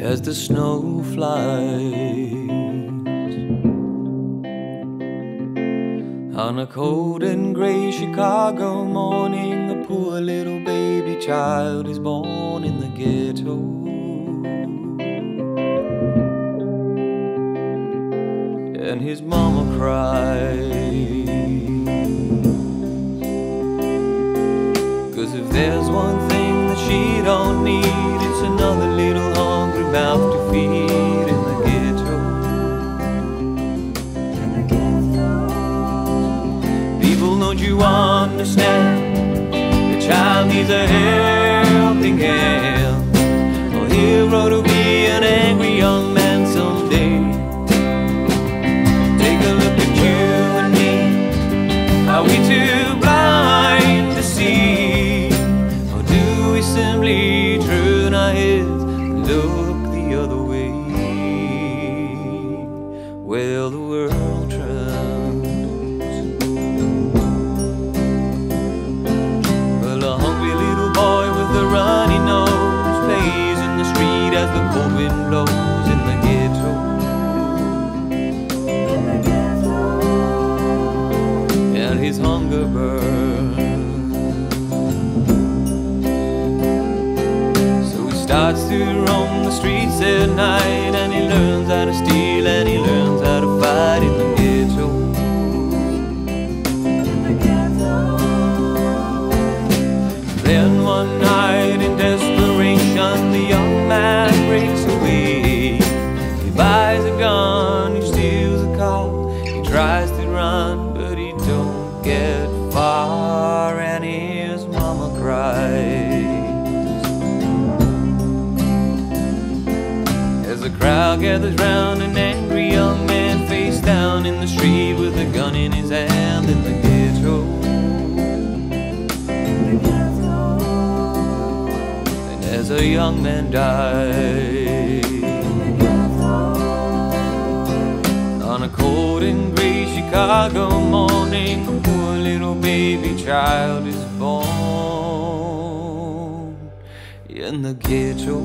as the snow flies. On a cold and gray Chicago morning, a poor little baby child is born in the ghetto. And his mama cries. Cause if there's one thing that she mouth to feed in the ghetto. People, don't you understand? The child needs a helping hand. A hero to be an angry young man someday. Take a look at you and me. Are we too blind to see? Or do we simply turn our heads look the other blows in the ghetto. and his hunger burns. So he starts to roam the streets at night, and he learns how to steal, buys a gun, he steals a car, he tries to run, but he don't get far, and his mama cries. As the crowd gathers round, an angry young man face down in the street with a gun in his hand in the ghetto. And as a young man dies morning, a poor little baby child is born in the ghetto.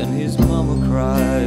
And his mama cries.